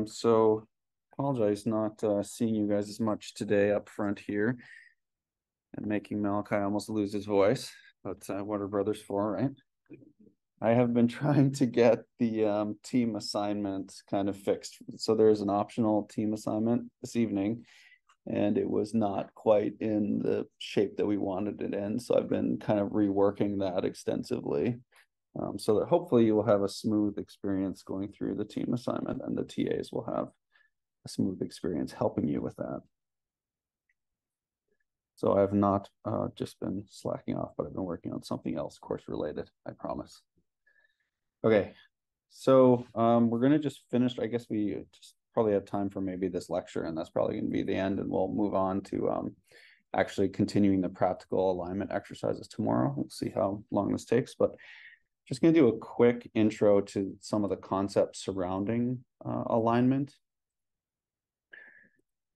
Um, so apologize not uh, seeing you guys as much today up front here and making Malachi almost lose his voice, but uh, what are brothers for, right? I have been trying to get the um, team assignment kind of fixed. So there's an optional team assignment this evening, and it was not quite in the shape that we wanted it in. So I've been kind of reworking that extensively um, so that hopefully you will have a smooth experience going through the team assignment and the TAs will have a smooth experience helping you with that. So I have not uh, just been slacking off, but I've been working on something else course related, I promise. Okay, so um, we're going to just finish. I guess we just probably have time for maybe this lecture, and that's probably going to be the end, and we'll move on to um, actually continuing the practical alignment exercises tomorrow. We'll see how long this takes, but just going to do a quick intro to some of the concepts surrounding uh, alignment.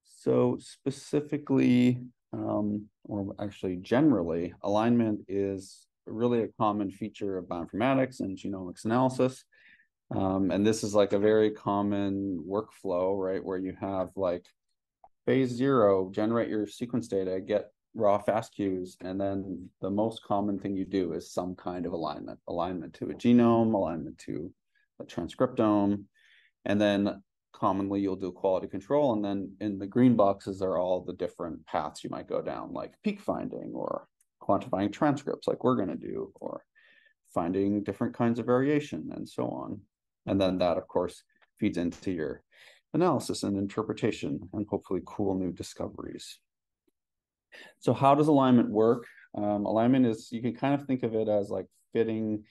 So specifically, um, or actually generally, alignment is really a common feature of bioinformatics and genomics analysis. Um, and this is like a very common workflow, right? Where you have like phase zero, generate your sequence data, get raw FASTQs, and then the most common thing you do is some kind of alignment, alignment to a genome, alignment to a transcriptome, and then commonly you'll do quality control, and then in the green boxes are all the different paths you might go down, like peak finding or quantifying transcripts, like we're going to do, or finding different kinds of variation, and so on. And then that, of course, feeds into your analysis and interpretation, and hopefully cool new discoveries. So how does alignment work? Um, alignment is, you can kind of think of it as like fitting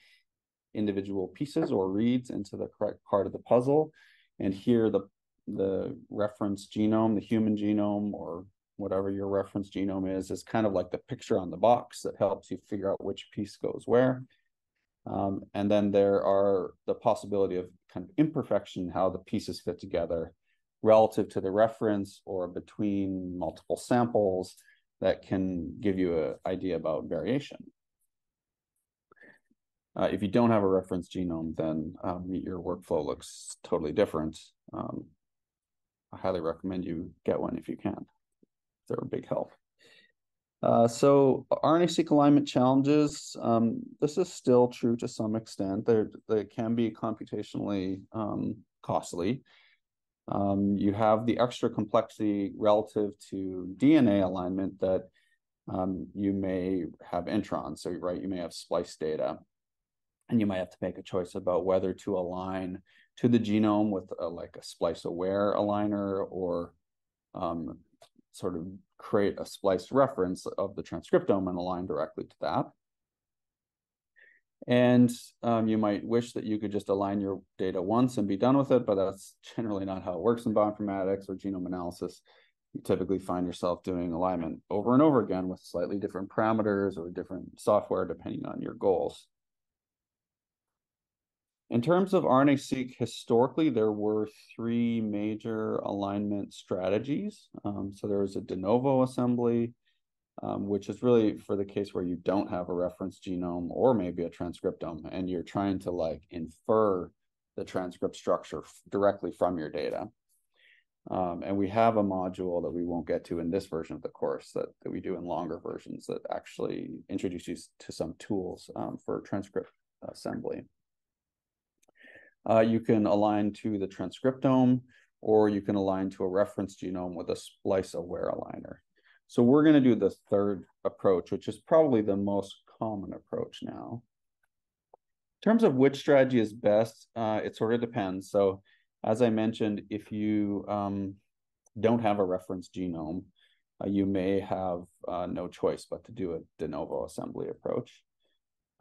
individual pieces or reads into the correct part of the puzzle. And here the, the reference genome, the human genome, or whatever your reference genome is, is kind of like the picture on the box that helps you figure out which piece goes where. Um, and then there are the possibility of kind of imperfection, how the pieces fit together relative to the reference or between multiple samples that can give you an idea about variation. Uh, if you don't have a reference genome, then um, your workflow looks totally different. Um, I highly recommend you get one if you can. They're a big help. Uh, so RNA-seq alignment challenges, um, this is still true to some extent. They're, they can be computationally um, costly. Um, you have the extra complexity relative to DNA alignment that um, you may have introns. So, right, you may have splice data, and you might have to make a choice about whether to align to the genome with a, like a splice aware aligner or um, sort of create a spliced reference of the transcriptome and align directly to that. And um, you might wish that you could just align your data once and be done with it, but that's generally not how it works in bioinformatics or genome analysis. You typically find yourself doing alignment over and over again with slightly different parameters or different software depending on your goals. In terms of RNA-seq, historically, there were three major alignment strategies. Um, so there was a de novo assembly, um, which is really for the case where you don't have a reference genome or maybe a transcriptome and you're trying to like infer the transcript structure directly from your data. Um, and we have a module that we won't get to in this version of the course that, that we do in longer versions that actually introduces to some tools um, for transcript assembly. Uh, you can align to the transcriptome or you can align to a reference genome with a splice aware aligner. So we're going to do the third approach, which is probably the most common approach now. In terms of which strategy is best, uh, it sort of depends. So as I mentioned, if you um, don't have a reference genome, uh, you may have uh, no choice but to do a de novo assembly approach.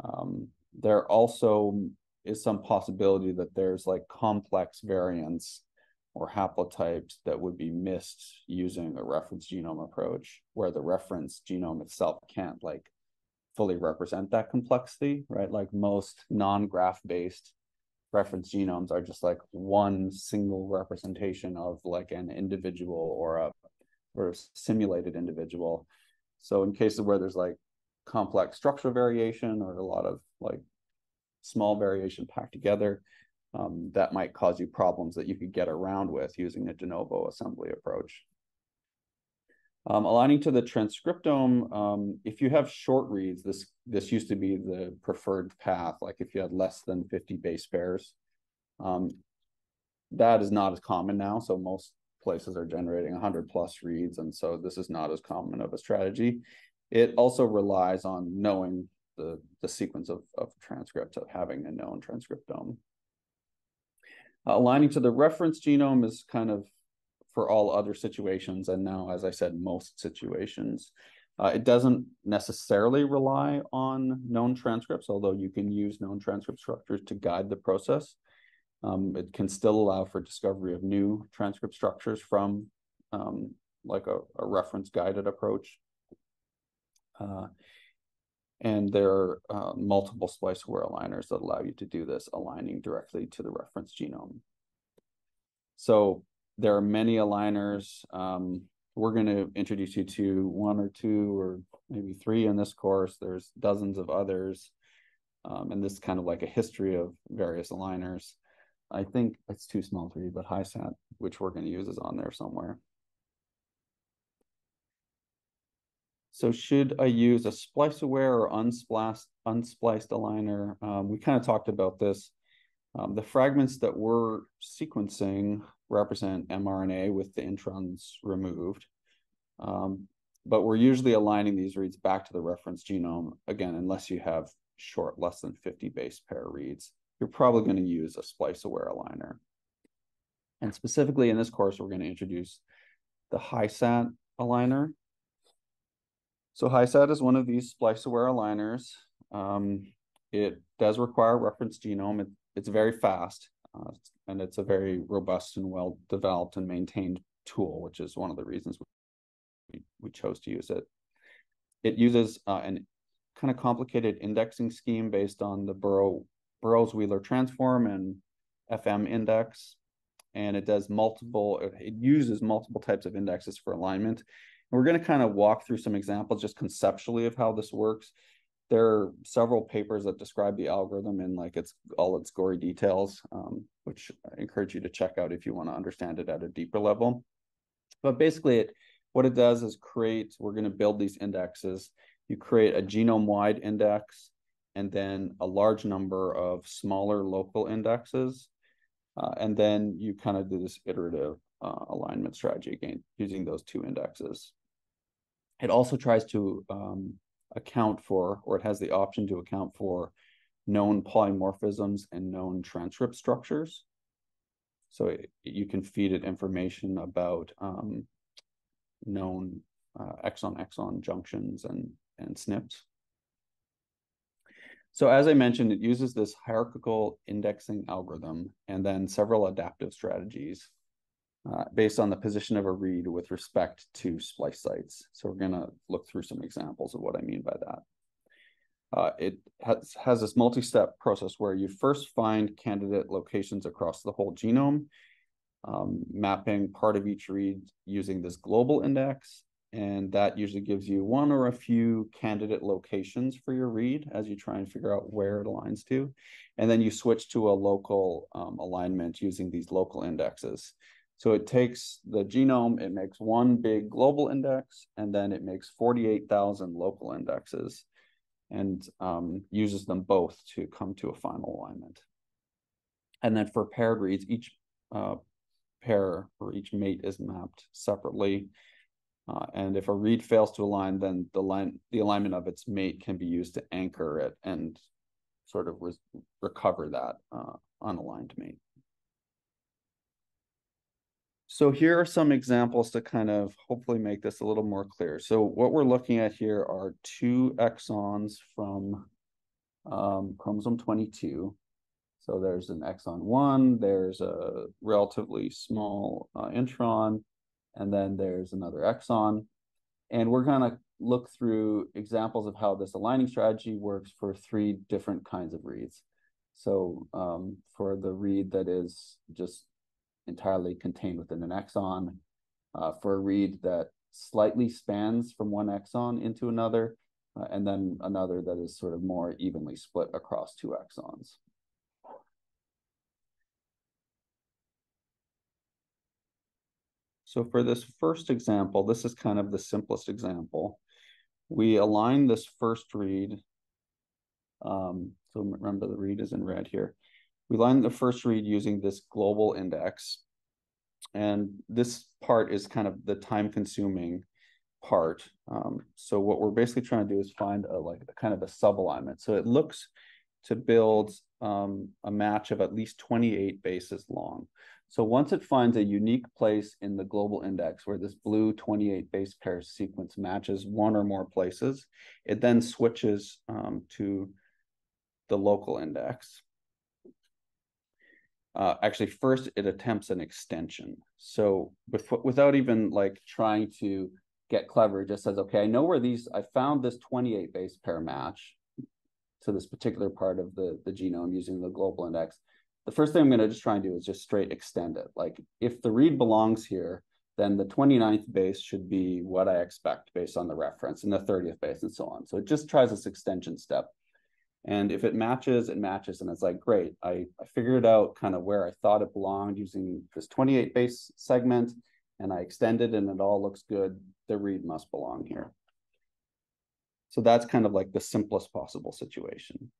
Um, there also is some possibility that there's like complex variants or haplotypes that would be missed using a reference genome approach where the reference genome itself can't like fully represent that complexity, right? Like most non-graph based reference genomes are just like one single representation of like an individual or a or simulated individual. So in cases where there's like complex structural variation or a lot of like small variation packed together, um, that might cause you problems that you could get around with using a de novo assembly approach. Um, aligning to the transcriptome, um, if you have short reads, this this used to be the preferred path. Like if you had less than 50 base pairs, um, that is not as common now. So most places are generating 100 plus reads, and so this is not as common of a strategy. It also relies on knowing the the sequence of of transcripts of having a known transcriptome. Uh, aligning to the reference genome is kind of for all other situations, and now, as I said, most situations. Uh, it doesn't necessarily rely on known transcripts, although you can use known transcript structures to guide the process. Um, it can still allow for discovery of new transcript structures from um, like a, a, reference guided approach. Uh, and there are uh, multiple splice aware aligners that allow you to do this, aligning directly to the reference genome. So there are many aligners. Um, we're going to introduce you to one or two or maybe three in this course. There's dozens of others. Um, and this is kind of like a history of various aligners. I think it's too small to read, but HiSat, which we're going to use, is on there somewhere. So should I use a splice aware or unspliced, unspliced aligner? Um, we kind of talked about this. Um, the fragments that we're sequencing represent mRNA with the introns removed. Um, but we're usually aligning these reads back to the reference genome, again, unless you have short, less than 50 base pair reads you're probably going to use a splice-aware aligner. And specifically in this course, we're going to introduce the HiSat aligner. So HiSat is one of these splice-aware aligners. Um, it does require reference genome. It, it's very fast, uh, and it's a very robust and well-developed and maintained tool, which is one of the reasons we, we chose to use it. It uses uh, an kind of complicated indexing scheme based on the Burrow Burrows Wheeler transform and FM index. And it does multiple, it uses multiple types of indexes for alignment. We're going to kind of walk through some examples just conceptually of how this works. There are several papers that describe the algorithm in like its all its gory details, um, which I encourage you to check out if you want to understand it at a deeper level. But basically, it what it does is create. We're going to build these indexes. You create a genome-wide index and then a large number of smaller local indexes. Uh, and then you kind of do this iterative uh, alignment strategy again, using those two indexes. It also tries to um, account for, or it has the option to account for known polymorphisms and known transcript structures. So it, you can feed it information about um, known uh, exon-exon junctions and, and SNPs. So as I mentioned, it uses this hierarchical indexing algorithm and then several adaptive strategies uh, based on the position of a read with respect to splice sites. So we're going to look through some examples of what I mean by that. Uh, it has, has this multi-step process where you first find candidate locations across the whole genome, um, mapping part of each read using this global index, and that usually gives you one or a few candidate locations for your read as you try and figure out where it aligns to. And then you switch to a local um, alignment using these local indexes. So it takes the genome, it makes one big global index, and then it makes 48,000 local indexes and um, uses them both to come to a final alignment. And then for paired reads, each uh, pair or each mate is mapped separately uh, and if a read fails to align, then the line, the alignment of its mate can be used to anchor it and sort of re recover that uh, unaligned mate. So here are some examples to kind of hopefully make this a little more clear. So what we're looking at here are two exons from um, chromosome 22. So there's an exon one, there's a relatively small uh, intron, and then there's another exon. And we're going to look through examples of how this aligning strategy works for three different kinds of reads. So um, for the read that is just entirely contained within an exon. Uh, for a read that slightly spans from one exon into another, uh, and then another that is sort of more evenly split across two exons. So for this first example, this is kind of the simplest example. We align this first read. Um, so remember the read is in red here. We align the first read using this global index. And this part is kind of the time consuming part. Um, so what we're basically trying to do is find a like a kind of a sub-alignment. So it looks to build um, a match of at least 28 bases long. So once it finds a unique place in the global index where this blue 28 base pair sequence matches one or more places, it then switches um, to the local index. Uh, actually, first it attempts an extension. So without even like trying to get clever, it just says, okay, I know where these, I found this 28 base pair match to this particular part of the, the genome using the global index. The first thing I'm going to just try and do is just straight extend it. Like if the read belongs here, then the 29th base should be what I expect based on the reference and the 30th base and so on. So it just tries this extension step. And if it matches, it matches. And it's like, great, I, I figured out kind of where I thought it belonged using this 28 base segment and I extended and it all looks good. The read must belong here. So that's kind of like the simplest possible situation.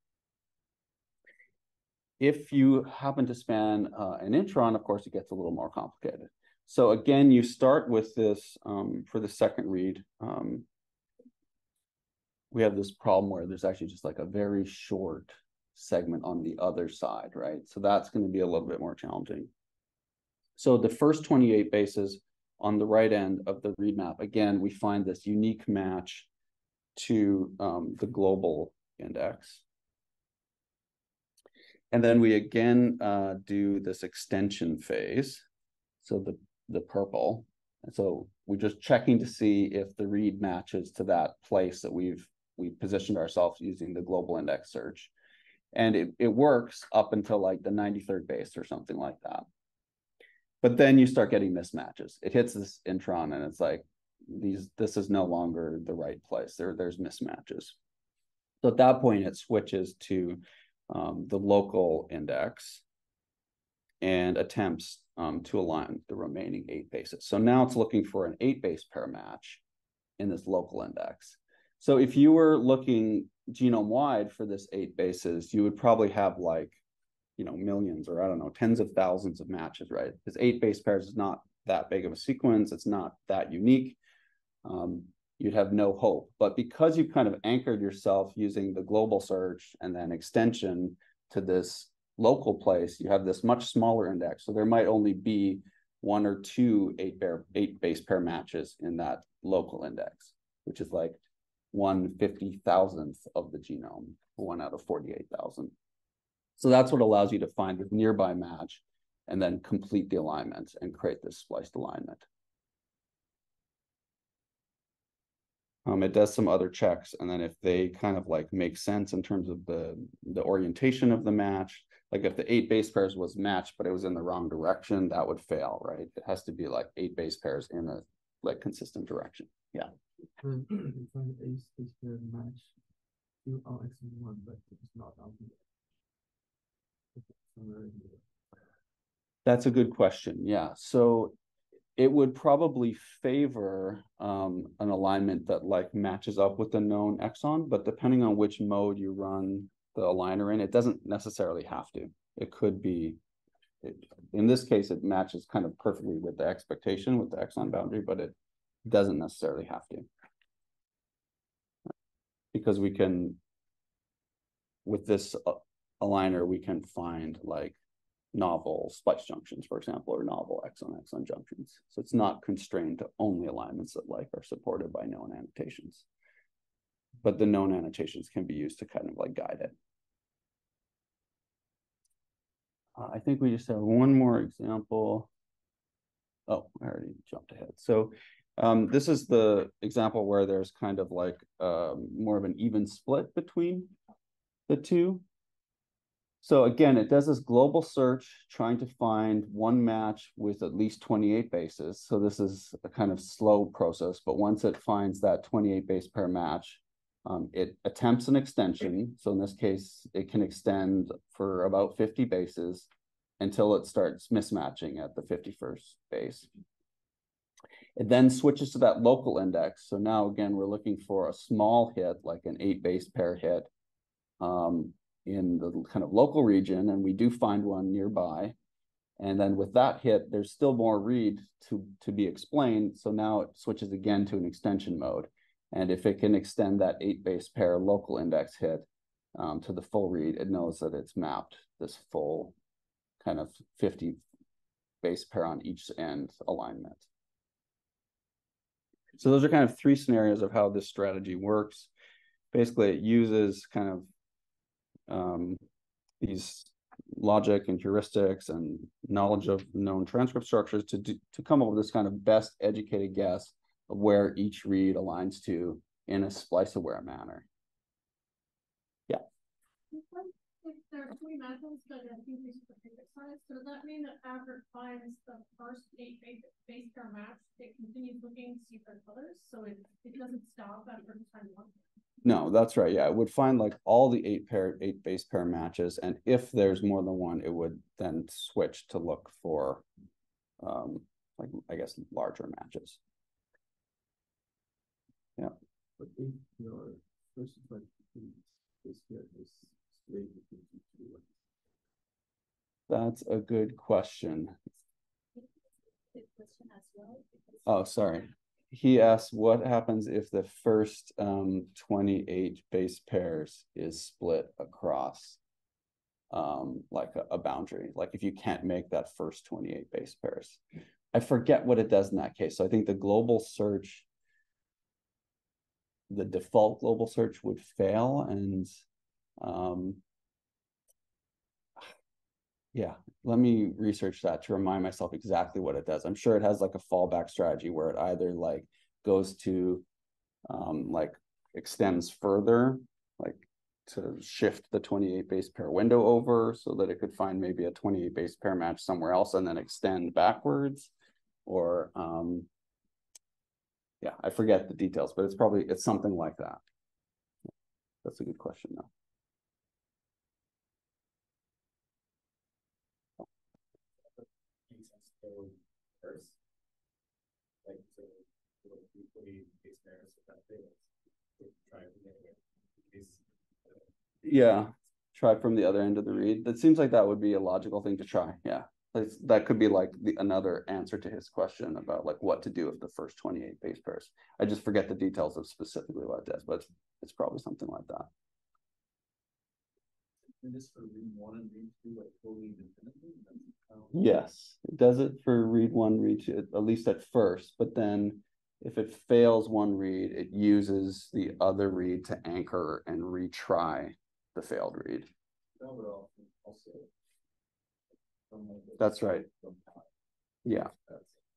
If you happen to span uh, an intron, of course, it gets a little more complicated. So again, you start with this um, for the second read. Um, we have this problem where there's actually just like a very short segment on the other side, right? So that's going to be a little bit more challenging. So the first 28 bases on the right end of the read map, again, we find this unique match to um, the global index. And then we again uh, do this extension phase. So the, the purple. And so we're just checking to see if the read matches to that place that we've we positioned ourselves using the global index search. And it, it works up until like the 93rd base or something like that. But then you start getting mismatches. It hits this intron and it's like, these this is no longer the right place. There, there's mismatches. So at that point, it switches to um, the local index and attempts um, to align the remaining eight bases. So now it's looking for an eight base pair match in this local index. So if you were looking genome wide for this eight bases, you would probably have like, you know, millions or I don't know, tens of thousands of matches, right? Because eight base pairs is not that big of a sequence. It's not that unique um, you'd have no hope. But because you've kind of anchored yourself using the global search and then extension to this local place, you have this much smaller index. So there might only be one or two eight eight base pair matches in that local index, which is like one fifty thousandth of the genome, one out of 48,000. So that's what allows you to find the nearby match and then complete the alignment and create this spliced alignment. Um, it does some other checks, and then if they kind of like make sense in terms of the the orientation of the match, like if the eight base pairs was matched but it was in the wrong direction, that would fail, right? It has to be like eight base pairs in a like consistent direction. Yeah. Match, you are one, but it's not That's a good question. Yeah. So it would probably favor um, an alignment that like matches up with the known exon, but depending on which mode you run the aligner in, it doesn't necessarily have to. It could be, it, in this case, it matches kind of perfectly with the expectation with the exon boundary, but it doesn't necessarily have to. Because we can, with this uh, aligner, we can find like novel splice junctions, for example, or novel exon-exon junctions. So it's not constrained to only alignments that like are supported by known annotations. But the known annotations can be used to kind of like guide it. Uh, I think we just have one more example. Oh, I already jumped ahead. So um, this is the example where there's kind of like um, more of an even split between the two. So again, it does this global search trying to find one match with at least 28 bases. So this is a kind of slow process, but once it finds that 28 base pair match, um, it attempts an extension. So in this case, it can extend for about 50 bases until it starts mismatching at the 51st base. It then switches to that local index. So now again, we're looking for a small hit, like an eight base pair hit um, in the kind of local region, and we do find one nearby. And then with that hit, there's still more read to, to be explained. So now it switches again to an extension mode. And if it can extend that eight base pair local index hit um, to the full read, it knows that it's mapped this full kind of 50 base pair on each end alignment. So those are kind of three scenarios of how this strategy works. Basically, it uses kind of um, these logic and heuristics and knowledge of known transcript structures to do, to come up with this kind of best educated guess of where each read aligns to in a splice aware manner. Yeah. If there are three matches that increase the ticket size, so does that mean that after it finds the first eight base, base pair match, it continues looking to see if there's others, so it, it doesn't stop after time one? No, that's right. Yeah, it would find like all the eight pair, eight base pair matches, and if there's more than one, it would then switch to look for, um, like I guess larger matches. Yeah. But if your first question is here is That's a good question. Oh, sorry. He asks, what happens if the first um, 28 base pairs is split across um, like a, a boundary, like if you can't make that first 28 base pairs. I forget what it does in that case. So I think the global search, the default global search would fail and um, yeah, let me research that to remind myself exactly what it does. I'm sure it has like a fallback strategy where it either like goes to um, like extends further, like to shift the 28 base pair window over so that it could find maybe a 28 base pair match somewhere else and then extend backwards or um, yeah, I forget the details, but it's probably it's something like that. That's a good question though. first. Like to briefly case pairs with that fails. Try from the other case. Yeah, try from the other end of the read. That seems like that would be a logical thing to try. Yeah. That could be like the, another answer to his question about like what to do with the first 28 base pairs. I just forget the details of specifically what it does, but it's, it's probably something like that. And this for read one and read two, like totally independently? Yes, it does it for read one, read two, at least at first, but then if it fails one read, it uses the other read to anchor and retry the failed read. That's right. Yeah,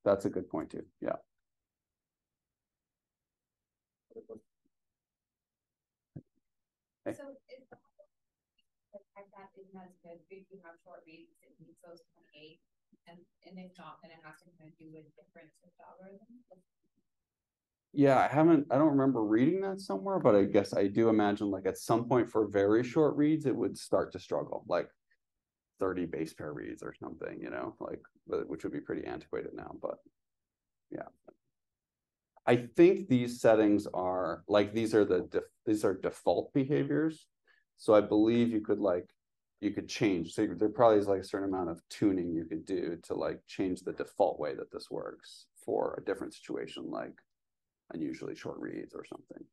that's a good point too. Yeah. So is the like that isn't as good if you have short reads, it needs those twenty-eight. And, and if not, then it has to kind of do with different Swift algorithm. Yeah, I haven't, I don't remember reading that somewhere, but I guess I do imagine like at some point for very short reads, it would start to struggle, like 30 base pair reads or something, you know, like, which would be pretty antiquated now, but yeah. I think these settings are like, these are the, these are default behaviors. So I believe you could like, you could change. So there probably is like a certain amount of tuning you could do to like change the default way that this works for a different situation, like unusually short reads or something.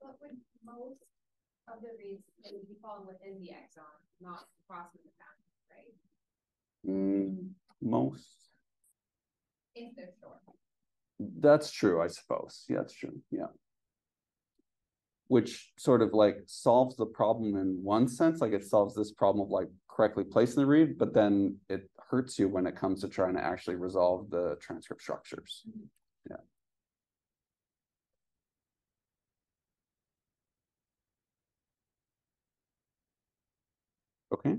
But would most of the reads would be falling within the exon, not crossing the boundary, right? Mm, most. If they're short. That's true, I suppose. Yeah, that's true. Yeah which sort of like solves the problem in one sense, like it solves this problem of like correctly placing the read, but then it hurts you when it comes to trying to actually resolve the transcript structures. Yeah. Okay.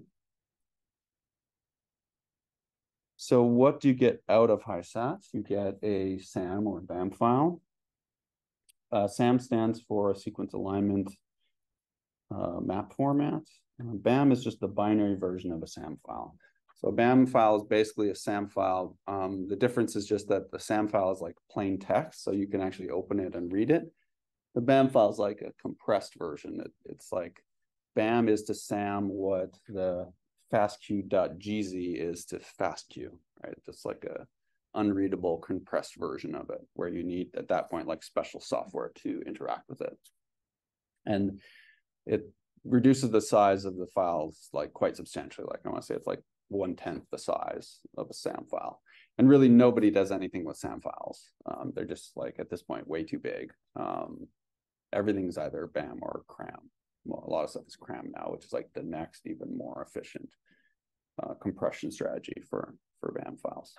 So what do you get out of HiSAT? You get a SAM or BAM file. Uh, SAM stands for sequence alignment uh, map format. Uh, BAM is just the binary version of a SAM file. So a BAM file is basically a SAM file. Um, the difference is just that the SAM file is like plain text, so you can actually open it and read it. The BAM file is like a compressed version. It, it's like BAM is to SAM what the fastq.gz is to fastq, right? Just like a unreadable compressed version of it where you need at that point like special software to interact with it. And it reduces the size of the files like quite substantially. Like I want to say it's like one tenth the size of a SAM file. And really nobody does anything with SAM files. Um, they're just like at this point way too big. Um, everything's either BAM or CRAM. A lot of stuff is CRAM now, which is like the next even more efficient uh, compression strategy for for BAM files.